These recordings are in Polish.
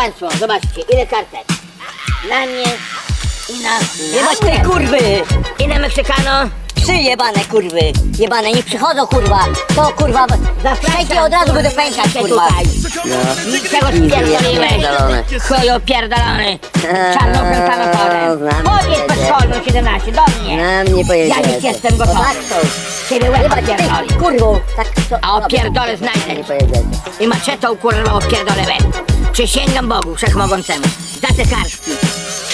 państwo, zobaczcie, ile kartek. Na mnie i na... Jebać te kurwy! I na Meksykano. Psy jebane kurwy! Jebane, nie przychodzą kurwa! To kurwa, szejki od razu będę pękać Się kurwa! tutaj. Niczego spierdoliłeś. Chuju pierdolony. Czarnochym samochodem. znam Powiedz szkolną 17, do mnie. Na mnie pojedziesz. Ja już jestem gotowy. To! Ciebie łeb Jebać opierdoli. ty kurwo! Tak to... A opierdolę znajdę. I maczetą kurwa opierdolę łeb. Przysięgam Bogu Wszechmogącemu. Za te.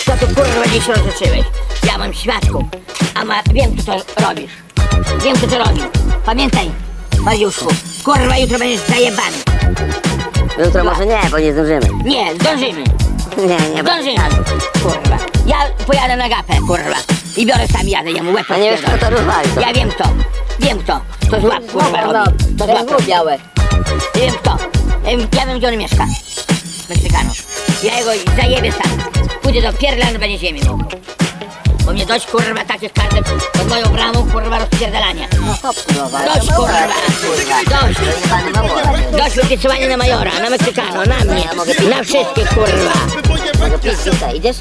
Co tu kurwa dziś rozliczyłeś? Ja mam świadków. A ma, wiem co to robisz. Wiem co to robisz. Pamiętaj, Mariuszku. Kurwa jutro będziesz zajebany. Jutro może nie, bo nie zdążymy. Nie, zdążymy. Nie, nie. Zdążymy. Kurwa. Ja pojadę na gapę, kurwa. I biorę sam jadę, jemu łeb A nie wiesz, kto to odpierdolę. rozwali, to. Ja wiem kto. Wiem kto. To złap kurwa No, robi. To złap białe! Wiem kto. Ja wiem, gdzie on mieszka. Meksykanów. Ja jego zajebię sam. Pójdę do Pierlan, będzie ziemi mógł. Bo mnie dość kurwa takich kartek pod moją bramą kurwa rozpierdalania. No to kurwa! Dość kurwa. Dość. Dość wypisywania na Majora, na Meksykano, na mnie. Na wszystkich kurwa. Mogę pić tutaj, idziesz?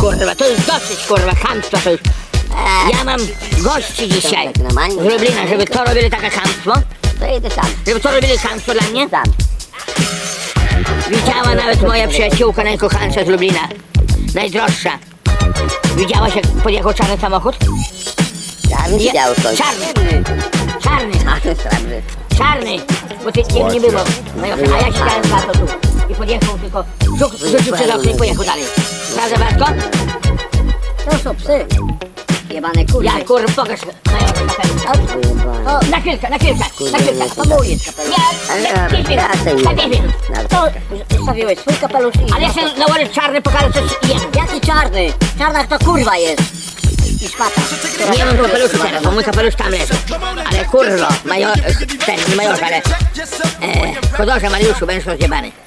Kurwa, to jest dosyć kurwa, chamstwo to już. Ja mam gości dzisiaj z Lublina, żeby to robili takie chamstwo. To idę sam. Żeby to robili chamstwo dla mnie. Sam. Widziała nawet moja przyjaciółka najkochańsza z Lublina. Najdroższa. Widziałaś jak podjechał czarny samochód? Ja widział coś. Czarny. Czarny. Czarny. Czarny. Bo ty nie, nie było. No, a ja siedziałem za to tu. I podjechał tylko, rzuc- rzucił przez okno i pojechał dalej. Prawda Bartko? To są psy! Jebane kurwy! Ja kurwa, pokaż majorę kapelusz. Wyjebane. Na chwilkę, na chwilkę, na chwilkę. minut, ja sobie za pięć minut. To zostawiłeś swój kapelusz i... Ale jeszcze nałożyć czarny, pokażę coś. Jaki czarny? Czarna to kurwa jest! I szmata. Nie mam kapeluszu teraz, bo mój kapelusz tam leży. Ale kurwa, major, ten, nie major, ale... E, chodorze Mariuszu, będziesz rozjebany.